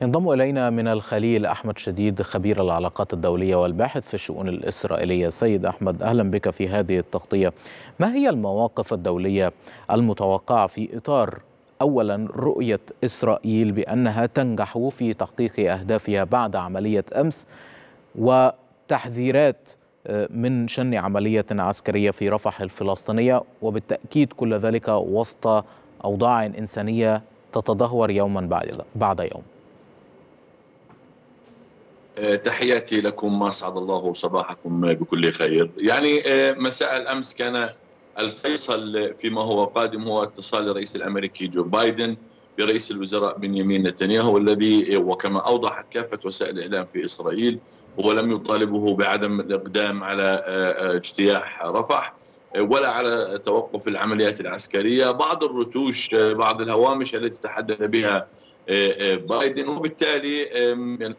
ينضم إلينا من الخليل أحمد شديد خبير العلاقات الدولية والباحث في الشؤون الإسرائيلية. سيد أحمد أهلا بك في هذه التغطية. ما هي المواقف الدولية المتوقعة في إطار أولا رؤية إسرائيل بأنها تنجح في تحقيق أهدافها بعد عملية أمس وتحذيرات من شن عملية عسكرية في رفح الفلسطينية؟ وبالتأكيد كل ذلك وسط أوضاع إنسانية تتدهور يوما بعد يوم. تحياتي لكم. ما أسعد الله صباحكم بكل خير. يعني مساء الأمس كان الفيصل فيما هو قادم هو اتصال الرئيس الأمريكي جو بايدن برئيس الوزراء بنيامين نتنياهو والذي وكما أوضحت كافة وسائل الإعلام في إسرائيل هو لم يطالبه بعدم الإقدام على اجتياح رفح. ولا على توقف العمليات العسكرية، بعض الرتوش بعض الهوامش التي تحدث بها بايدن وبالتالي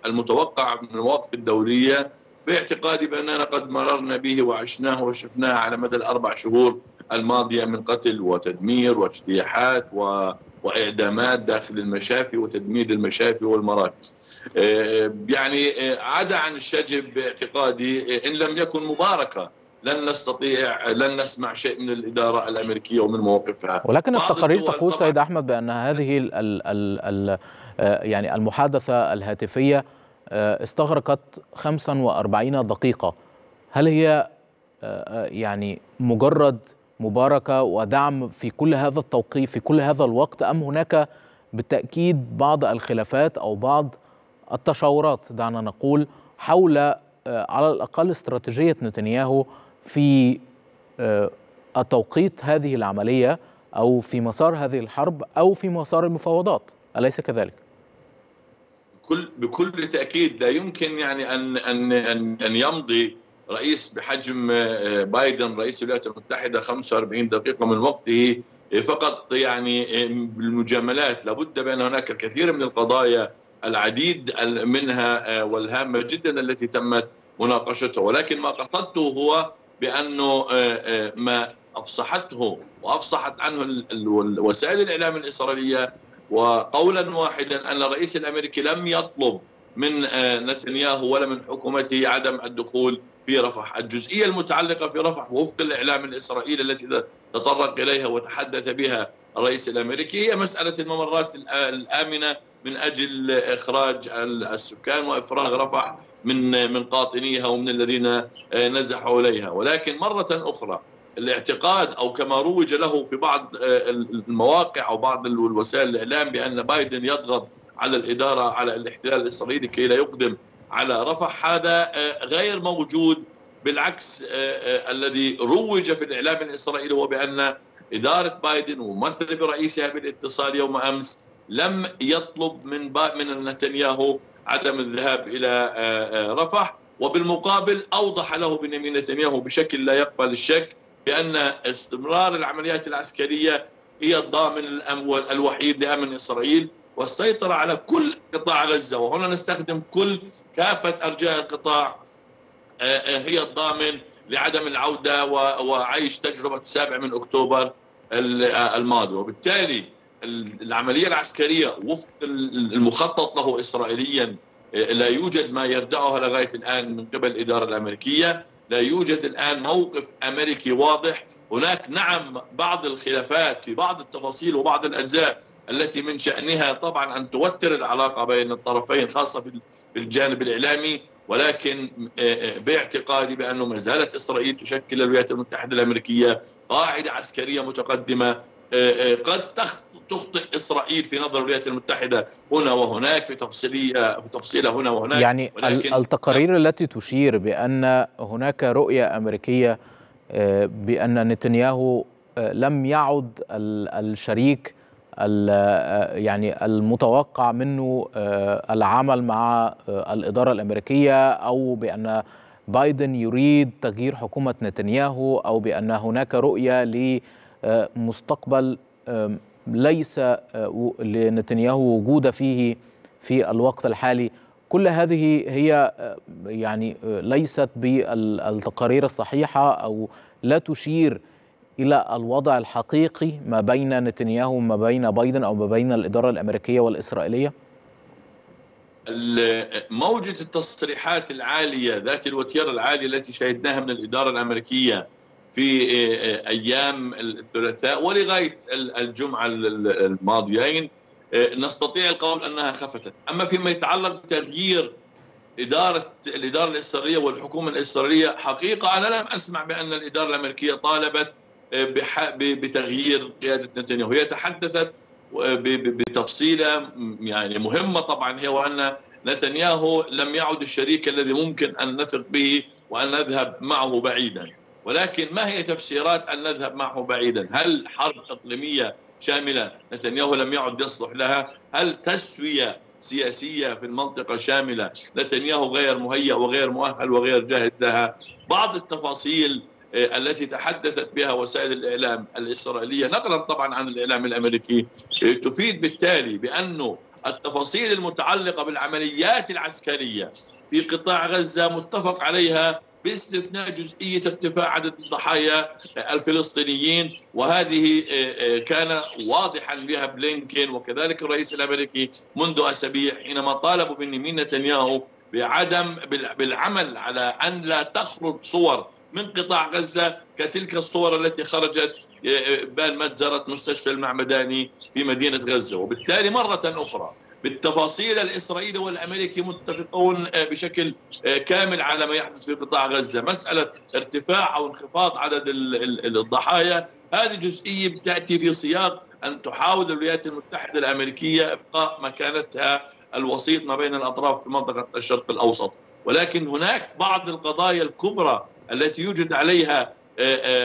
المتوقع من المواقف الدولية باعتقادي بأننا قد مررنا به وعشناه وشفناه على مدى الأربع شهور الماضية من قتل وتدمير واجتياحات و وإعدامات داخل المشافي وتدمير المشافي والمراكز. يعني عدا عن الشجب باعتقادي إن لم يكن مباركة لن نستطيع لن نسمع شيء من الإدارة الأمريكية ومن موقفها. ولكن التقارير تقول سيد أحمد بأن هذه ال ال ال ال يعني المحادثة الهاتفية استغرقت 45 دقيقة. هل هي يعني مجرد مباركة ودعم في كل هذا التوقيت في كل هذا الوقت أم هناك بالتأكيد بعض الخلافات أو بعض التشاورات دعنا نقول حول على الأقل استراتيجية نتنياهو في التوقيت هذه العملية أو في مسار هذه الحرب أو في مسار المفاوضات أليس كذلك؟ كل بكل تأكيد لا يمكن يعني ان ان ان, أن يمضي رئيس بحجم بايدن رئيس الولايات المتحدة 45 دقيقة من وقته فقط يعني بالمجاملات لابد بأن هناك الكثير من القضايا العديد منها والهامة جدا التي تمت مناقشتها ولكن ما قصدته هو بأنه ما أفصحته وأفصحت عنه وسائل الإعلام الإسرائيلية وقولا واحدا أن الرئيس الأمريكي لم يطلب من نتنياهو ولا من حكومته عدم الدخول في رفح الجزئية المتعلقة في رفح وفق الإعلام الإسرائيلي التي تطرق إليها وتحدث بها الرئيس الأمريكي. هي مسألة الممرات الآمنة من أجل إخراج السكان وإفراغ رفح من من قاطنيها ومن الذين نزحوا إليها. ولكن مرة أخرى الاعتقاد أو كما روج له في بعض المواقع أو بعض الوسائل الإعلام بأن بايدن يضغط على الإدارة على الاحتلال الإسرائيلي كي لا يقدم على رفح هذا غير موجود بالعكس الذي روج في الإعلام الإسرائيلي هو بأن إدارة بايدن وممثل برئيسها بالاتصال يوم أمس لم يطلب من من نتنياهو عدم الذهاب إلى رفح وبالمقابل أوضح له بنيامين نتنياهو بشكل لا يقبل الشك بأن استمرار العمليات العسكرية هي الضامن الوحيد لأمن إسرائيل والسيطرة على كل قطاع غزة. وهنا نستخدم كل كافة أرجاء القطاع هي الضامن لعدم العودة وعيش تجربة السابع من أكتوبر الماضي. وبالتالي العملية العسكرية وفق المخطط له اسرائيليا لا يوجد ما يردعها لغاية الآن من قبل الإدارة الأمريكية. لا يوجد الآن موقف أمريكي واضح. هناك نعم بعض الخلافات في بعض التفاصيل وبعض الأجزاء التي من شأنها طبعا أن توتر العلاقة بين الطرفين خاصة في الجانب الإعلامي. ولكن باعتقادي بأنه ما زالت إسرائيل تشكل الولايات المتحدة الأمريكية قاعدة عسكرية متقدمة. قد تخطئ إسرائيل في نظر الولايات المتحدة هنا وهناك في تفصيليه في تفصيلة هنا وهناك. يعني ولكن التقارير التي تشير بأن هناك رؤية أمريكية بأن نتنياهو لم يعد الشريك يعني المتوقع منه العمل مع الإدارة الأمريكية أو بأن بايدن يريد تغيير حكومة نتنياهو أو بأن هناك رؤية لمستقبل ليس لنتنياهو وجود فيه في الوقت الحالي كل هذه هي يعني ليست بالتقارير الصحيحة أو لا تشير إلى الوضع الحقيقي ما بين نتنياهو وما بين بايدن أو ما بين الإدارة الأمريكية والإسرائيلية؟ موجة التصريحات العالية ذات الوتيرة العالية التي شهدناها من الإدارة الأمريكية في أيام الثلاثاء ولغاية الجمعة الماضيين نستطيع القول أنها خفتت. أما فيما يتعلق بتغيير إدارة الإدارة الإسرائيلية والحكومة الإسرائيلية حقيقة أنا لم أسمع بأن الإدارة الأمريكية طالبت بتغيير قيادة نتنياهو. هي تحدثت بتفصيلة يعني مهمة طبعا هي وأن نتنياهو لم يعد الشريك الذي ممكن أن نثق به وأن نذهب معه بعيدا. ولكن ما هي تفسيرات أن نذهب معه بعيدا؟ هل حرب إقليمية شاملة؟ نتنياهو لم يعد يصلح لها. هل تسوية سياسية في المنطقة شاملة؟ نتنياهو غير مهيأ وغير مؤهل وغير جاهز لها. بعض التفاصيل التي تحدثت بها وسائل الإعلام الإسرائيلية نقلا طبعا عن الإعلام الأمريكي تفيد بالتالي بانه التفاصيل المتعلقة بالعمليات العسكرية في قطاع غزة متفق عليها باستثناء جزئية ارتفاع عدد الضحايا الفلسطينيين وهذه كان واضحا بها بلينكين وكذلك الرئيس الأمريكي منذ أسابيع حينما طالبوا بنيامين نتنياهو بعدم بالعمل على أن لا تخرج صور من قطاع غزة كتلك الصور التي خرجت بال مجزرة مستشفى المعمداني في مدينة غزة. وبالتالي مرة أخرى بالتفاصيل الإسرائيلي والأمريكي متفقون بشكل كامل على ما يحدث في قطاع غزة. مسألة ارتفاع أو انخفاض عدد الضحايا هذه جزئية بتأتي في سياق أن تحاول الولايات المتحدة الأمريكية إبقاء مكانتها الوسيط ما بين الأطراف في منطقة الشرق الأوسط. ولكن هناك بعض القضايا الكبرى التي يوجد عليها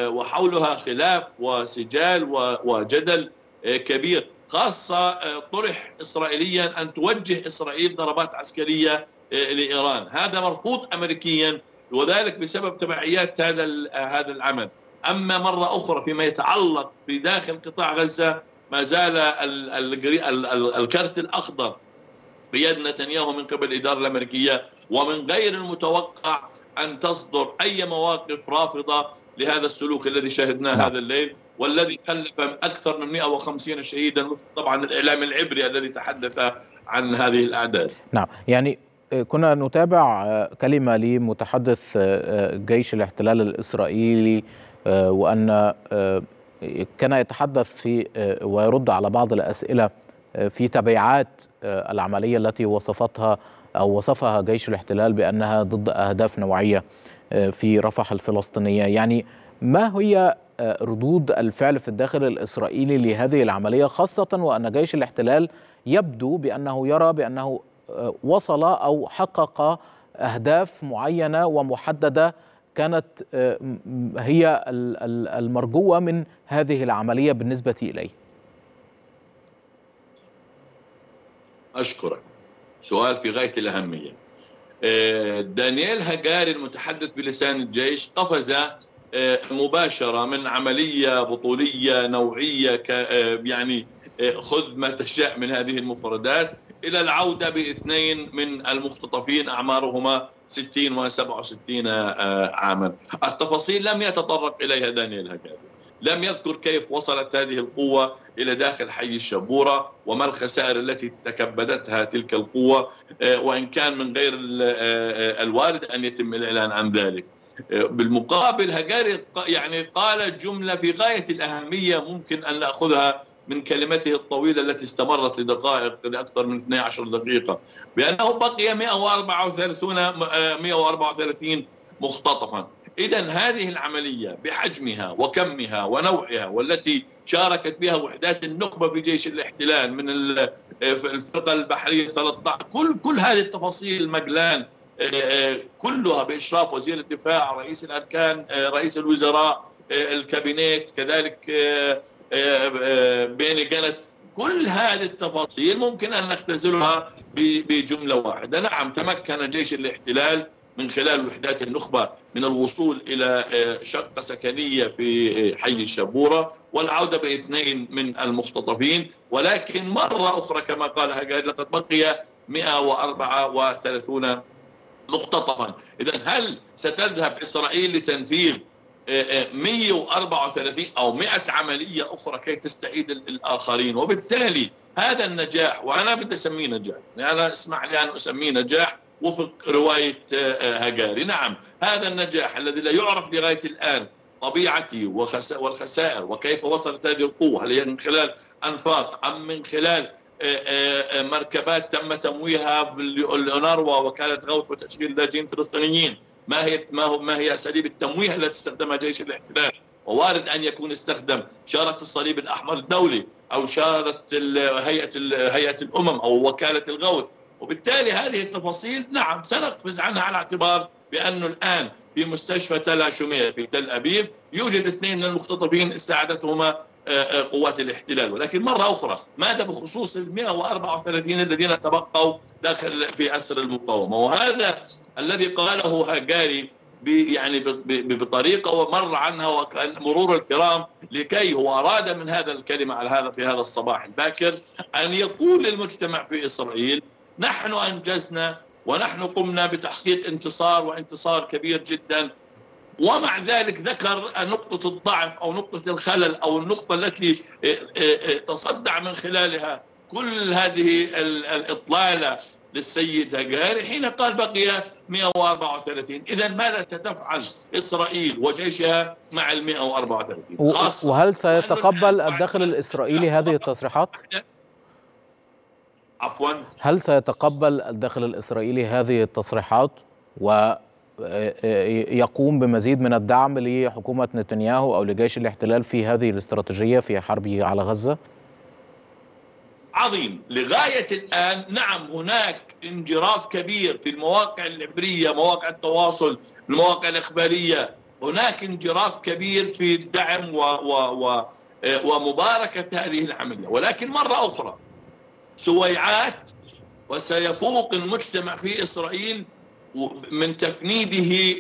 وحولها خلاف وسجال وجدل كبير. خاصة طرح إسرائيليا أن توجه إسرائيل ضربات عسكرية لإيران. هذا مرفوض أمريكيا وذلك بسبب تبعيات هذا هذا العمل. أما مرة أخرى فيما يتعلق في داخل قطاع غزة ما زال الكرت الأخضر بيد نتنياهو من قبل الإدارة الأمريكية ومن غير المتوقع أن تصدر أي مواقف رافضة لهذا السلوك الذي شاهدناه نعم. هذا الليل والذي كلف أكثر من 150 شهيدا طبعا الإعلام العبري الذي تحدث عن هذه الأعداد نعم يعني كنا نتابع كلمة لمتحدث جيش الاحتلال الإسرائيلي وأن كان يتحدث في ويرد على بعض الأسئلة في تبعات العملية التي وصفتها أو وصفها جيش الاحتلال بأنها ضد أهداف نوعية في رفح الفلسطينية. يعني ما هي ردود الفعل في الداخل الإسرائيلي لهذه العملية خاصة وأن جيش الاحتلال يبدو بأنه يرى بأنه وصل أو حقق أهداف معينة ومحددة كانت هي المرجوة من هذه العملية بالنسبة إليه. أشكرك. سؤال في غاية الأهمية. دانييل هاجاري المتحدث بلسان الجيش قفز مباشرة من عملية بطولية نوعية يعني خذ ما تشاء من هذه المفردات إلى العودة باثنين من المختطفين أعمارهما 60 و 67 عاما. التفاصيل لم يتطرق إليها دانييل هاجاري. لم يذكر كيف وصلت هذه القوة إلى داخل حي الشبورة وما الخسائر التي تكبدتها تلك القوة وإن كان من غير الوارد أن يتم الإعلان عن ذلك. بالمقابل هجاري يعني قال جملة في غاية الأهمية ممكن أن نأخذها من كلمته الطويلة التي استمرت لدقائق لأكثر من 12 دقيقة. بأنه بقي 134 134 مختطفا. إذا هذه العملية بحجمها وكمها ونوعها والتي شاركت بها وحدات النخبة في جيش الاحتلال من الفرقة البحرية 13 كل كل هذه التفاصيل مجلان كلها بإشراف وزير الدفاع رئيس الأركان رئيس الوزراء الكابينيت كذلك بيني جنت كل هذه التفاصيل ممكن أن نختزلها بجملة واحدة. نعم تمكن جيش الاحتلال من خلال وحدات النخبة من الوصول إلى شقة سكنية في حي الشبورة والعودة باثنين من المختطفين. ولكن مرة أخرى كما قال هاجر لقد بقي 134 مختطفا. إذا هل ستذهب إسرائيل لتنفيذ 134 أو 100 عملية أخرى كي تستعيد الآخرين. وبالتالي هذا النجاح وأنا بدي أسميه نجاح يعني أنا اسمح لي أن أسميه نجاح وفق رواية هاجاري نعم هذا النجاح الذي لا يعرف لغاية الآن طبيعته والخسائر وكيف وصلت هذه القوة هل هي من خلال أنفاق أم من خلال مركبات تم تمويلها بالأونروا وكاله غوث وتشغيل لاجئين فلسطينيين. ما هي ما هو ما هي أساليب التمويه التي استخدمها جيش الاحتلال؟ ووارد أن يكون استخدم شارة الصليب الأحمر الدولي أو شارة هيئة هيئة الأمم أو وكالة الغوث. وبالتالي هذه التفاصيل نعم سنقفز عنها على اعتبار بانه الآن في مستشفى تل شمير في تل أبيب يوجد اثنين من المختطفين استعادتهما قوات الاحتلال. ولكن مرة أخرى ماذا بخصوص ال 134 الذين تبقوا داخل في أسر المقاومة. وهذا الذي قاله هاجاري يعني بطريقة ومر عنها وكأن مرور الكرام لكي هو أراد من هذا الكلمة على هذا في هذا الصباح الباكر أن يقول للمجتمع في إسرائيل نحن أنجزنا ونحن قمنا بتحقيق انتصار وانتصار كبير جدا ومع ذلك ذكر نقطة الضعف أو نقطة الخلل أو النقطة التي تصدع من خلالها كل هذه الإطلالة للسيد هجاري حين قال بقي 134 إذا ماذا ستفعل إسرائيل وجيشها مع ال 134 خاصة وهل سيتقبل الداخل الإسرائيلي هذه التصريحات؟ عفوا. هل سيتقبل الداخل الإسرائيلي هذه التصريحات؟ و يقوم بمزيد من الدعم لحكومة نتنياهو أو لجيش الاحتلال في هذه الاستراتيجية في حربه على غزة؟ عظيم. لغاية الآن نعم هناك انجراف كبير في المواقع العبرية مواقع التواصل المواقع الإخبارية. هناك انجراف كبير في الدعم و و و ومباركة هذه العملية. ولكن مرة أخرى سويعات وسيفوق المجتمع في إسرائيل من تفنيده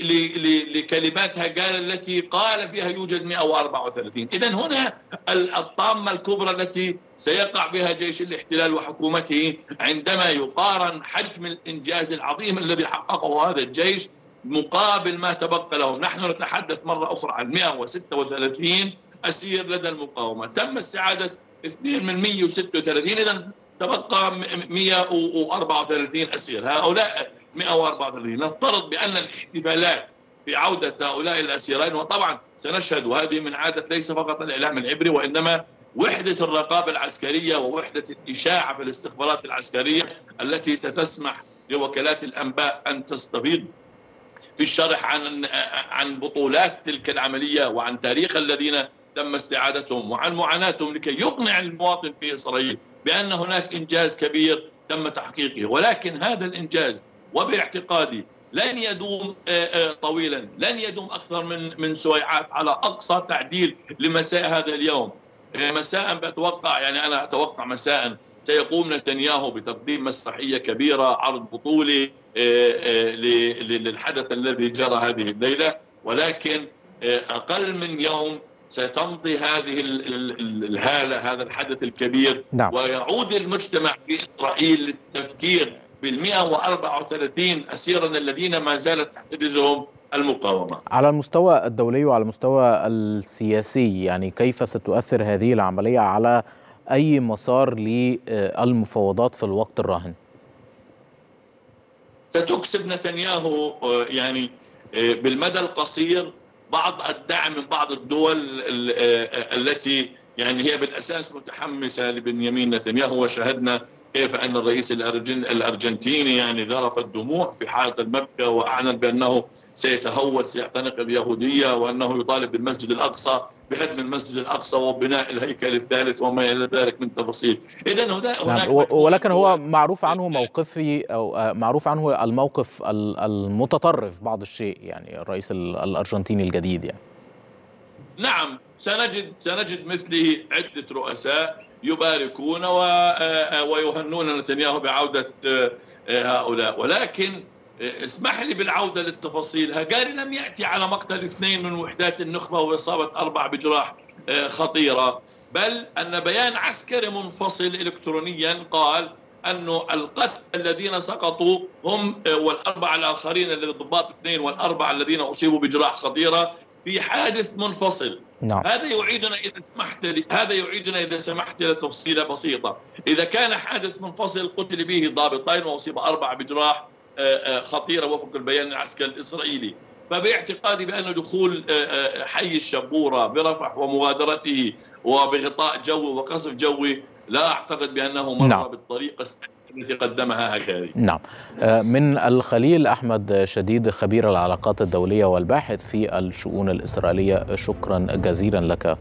لكلمات هاجار التي قال فيها يوجد 134 إذا هنا الطامة الكبرى التي سيقع بها جيش الاحتلال وحكومته عندما يقارن حجم الإنجاز العظيم الذي حققه هذا الجيش مقابل ما تبقى له. نحن نتحدث مرة أخرى عن 136 أسير لدى المقاومة. تم استعادة اثنين من 136 إذا تبقى 134 أسير. هؤلاء 134 نفترض بأن الاحتفالات بعودة هؤلاء الأسيرين وطبعا سنشهد وهذه من عادة ليس فقط الإعلام العبري وإنما وحدة الرقابة العسكرية ووحدة الإشاعة في الاستخبارات العسكرية التي ستسمح لوكالات الأنباء أن تستفيض في الشرح عن عن بطولات تلك العملية وعن تاريخ الذين تم استعادتهم وعن معاناتهم لكي يقنع المواطن في إسرائيل بأن هناك إنجاز كبير تم تحقيقه. ولكن هذا الإنجاز وباعتقادي لن يدوم طويلا لن يدوم أكثر من من سويعات على أقصى تعديل لمساء هذا اليوم. مساء بتوقع يعني أنا أتوقع مساء سيقوم نتنياهو بتقديم مسرحية كبيرة عرض بطولي للحدث الذي جرى هذه الليلة. ولكن أقل من يوم ستمضي هذه الهالة هذا الحدث الكبير. نعم. ويعود المجتمع في إسرائيل للتفكير بال 134 اسيرا الذين ما زالت تحتجزهم المقاومة. على المستوى الدولي وعلى المستوى السياسي يعني كيف ستؤثر هذه العملية على أي مسار للمفاوضات في الوقت الراهن؟ ستكسب نتنياهو يعني بالمدى القصير بعض الدعم من بعض الدول التي يعني هي بالأساس متحمسة لبنيامين نتنياهو وشاهدنا كيف أن الرئيس الأرجنتيني يعني ذرف الدموع في حاله المبكى وأعلن بأنه سيتهود سيعتنق اليهوديه وأنه يطالب بالمسجد الأقصى بهدم المسجد الأقصى وبناء الهيكل الثالث وما إلى ذلك من تفاصيل. اذا هناك نعم ولكن هو معروف عنه موقفي أو معروف عنه الموقف المتطرف بعض الشيء يعني الرئيس الأرجنتيني الجديد يعني. نعم سنجد سنجد مثله عدة رؤساء. يباركون ويهنون نتنياهو بعودة هؤلاء. ولكن اسمح لي بالعودة للتفاصيل. هاجاري لم يأتي على مقتل اثنين من وحدات النخبة وإصابة أربع بجراح خطيرة. بل أن بيان عسكري منفصل إلكترونيا قال أنه القتل الذين سقطوا هم والأربعة الآخرين الضباط اثنين والأربعة الذين أصيبوا بجراح خطيرة في حادث منفصل. نعم. هذا يعيدنا إذا سمحت لي هذا يعيدنا إذا سمحت إلى تفصيلة بسيطة. إذا كان حادث منفصل قتل به ضابطين واصيب اربعه بجراح آه، آه، خطيرة وفق البيان العسكري الإسرائيلي. فباعتقادي بأن دخول آه، حي الشبورة برفح ومغادرته وبغطاء جوي وقصف جوي لا أعتقد بأنه مر نعم. بالطريقة السليمه التي قدمها هكاري نعم. آه، من الخليل أحمد شديد خبير العلاقات الدولية والباحث في الشؤون الإسرائيلية شكرا جزيلا لك.